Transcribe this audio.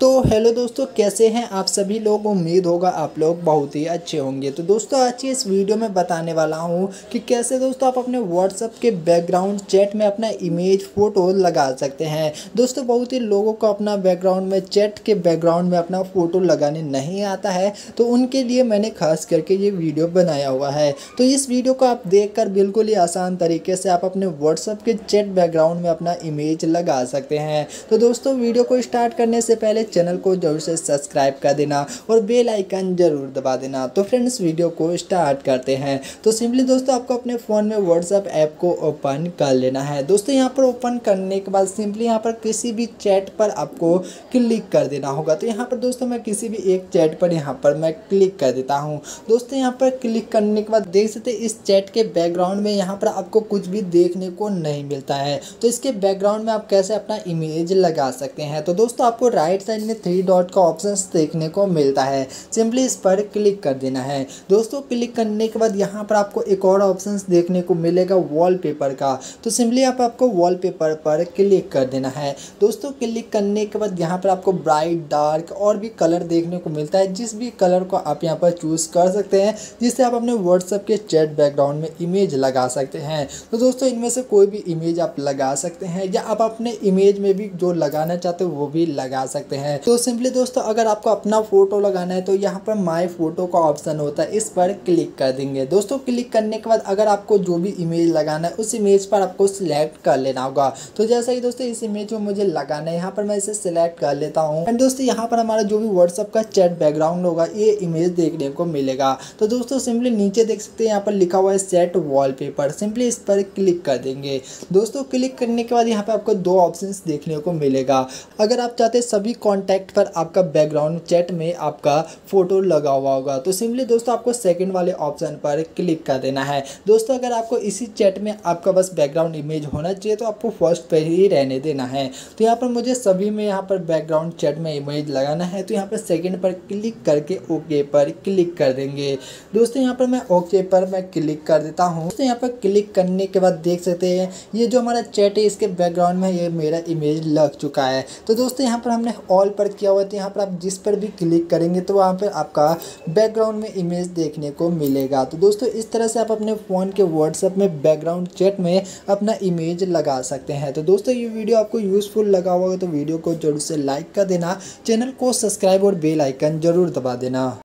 तो हेलो दोस्तों, कैसे हैं आप सभी लोग? उम्मीद होगा आप लोग बहुत ही अच्छे होंगे। तो दोस्तों, आज की इस वीडियो में बताने वाला हूँ कि कैसे दोस्तों आप अपने व्हाट्सअप के बैकग्राउंड चैट में अपना इमेज फ़ोटो लगा सकते हैं। दोस्तों, बहुत ही लोगों को अपना बैकग्राउंड में चैट के बैकग्राउंड में अपना फ़ोटो लगाने नहीं आता है तो उनके लिए मैंने खास करके ये वीडियो बनाया हुआ है। तो इस वीडियो को आप देख बिल्कुल ही आसान तरीके से आप अपने व्हाट्सअप के चैट बैकग्राउंड में अपना इमेज लगा सकते हैं। तो दोस्तों, वीडियो को स्टार्ट करने से पहले चैनल को ज़रूर से सब्सक्राइब कर देना और बेल आइकन ज़रूर दबा देना। तो फ्रेंड्स वीडियो को स्टार्ट करते हैं। तो सिंपली दोस्तों, आपको अपने फ़ोन में व्हाट्सअप ऐप को ओपन कर लेना है। दोस्तों, यहाँ पर ओपन करने के बाद सिंपली यहाँ पर किसी भी चैट पर आपको क्लिक कर देना होगा। तो यहाँ पर दोस्तों, मैं किसी भी एक चैट पर यहाँ पर मैं क्लिक कर देता हूँ। दोस्तों, यहाँ पर क्लिक करने के बाद देख सकते इस चैट के बैकग्राउंड में यहाँ पर आपको कुछ भी देखने को नहीं मिलता है। तो इसके बैकग्राउंड में आप कैसे अपना इमेज लगा सकते हैं? तो दोस्तों, आपको राइट साइड में थ्री डॉट का ऑप्शन देखने को मिलता है। सिंपली इस पर क्लिक कर देना है। दोस्तों क्लिक करने के बाद यहाँ पर आपको एक और ऑप्शन देखने को मिलेगा वॉलपेपर का। तो सिंपली आप आपको वॉलपेपर पर क्लिक कर देना है। दोस्तों क्लिक करने के बाद यहाँ पर आपको ब्राइट डार्क और भी कलर देखने को मिलता है। जिस भी कलर को आप यहाँ पर चूज़ कर सकते हैं, जिससे आप अपने व्हाट्सएप के चैट बैकग्राउंड में इमेज लगा सकते हैं। तो दोस्तों, इनमें से कोई भी इमेज आप लगा सकते हैं, या आप अपने इमेज में भी जो लगाना चाहते हो, वो भी लगा सकते हैं। तो सिंपली दोस्तों, अगर आपको अपना फ़ोटो लगाना है तो यहाँ पर माय फ़ोटो का ऑप्शन होता है। इस पर क्लिक कर देंगे। दोस्तों क्लिक करने के बाद अगर आपको जो भी इमेज लगाना है, उस इमेज पर आपको सिलेक्ट कर लेना होगा। तो जैसा कि दोस्तों, इस इमेज में मुझे लगाना है। यहाँ पर मैं इसे सिलेक्ट कर लेता हूँ। एंड दोस्तों, यहाँ पर हमारा जो भी व्हाट्सअप का चैट बैकग्राउंड होगा, ये इमेज देखने को मिलेगा। तो दोस्तों सिंपली नीचे देख सकते हैं, यहाँ पर लिखा हुआ है सेट वॉलपेपर सिंपली इस पर क्लिक कर देंगे। दोस्तों क्लिक करने के बाद यहाँ पर आपको दो ऑप्शन देखने को मिलेगा। अगर आप चाहते हैं सभी कॉन्टैक्ट पर आपका बैकग्राउंड चैट में आपका फ़ोटो लगा हुआ होगा। तो सिंपली दोस्तों, आपको सेकंड वाले ऑप्शन पर क्लिक कर देना है। दोस्तों, अगर आपको इसी चैट में आपका बस बैकग्राउंड इमेज होना चाहिए तो आपको फ़र्स्ट पर ही रहने देना है। तो यहाँ पर मुझे सभी में यहाँ पर बैकग्राउंड चैट में इमेज लगाना है। तो यहाँ पर सेकेंड पर क्लिक करके ओके पर क्लिक कर देंगे। दोस्तों, यहाँ पर मैं ओके पर मैं क्लिक कर देता हूँ। दोस्तों, यहाँ पर क्लिक करने के बाद देख सकते हैं, ये जो हमारा चैट है, इसके बैकग्राउंड में ये मेरा इमेज लग चुका है। तो दोस्तों, यहाँ पर हमने ऑल पर किया हुआ तो यहाँ पर आप जिस पर भी क्लिक करेंगे तो वहाँ पर आपका बैकग्राउंड में इमेज देखने को मिलेगा। तो दोस्तों, इस तरह से आप अपने फ़ोन के व्हाट्सएप में बैकग्राउंड चैट में अपना इमेज लगा सकते हैं। तो दोस्तों, ये वीडियो आपको यूज़फुल लगा होगा तो वीडियो को ज़रूर से लाइक कर देना। चैनल को सब्सक्राइब और बेलाइकन ज़रूर दबा देना।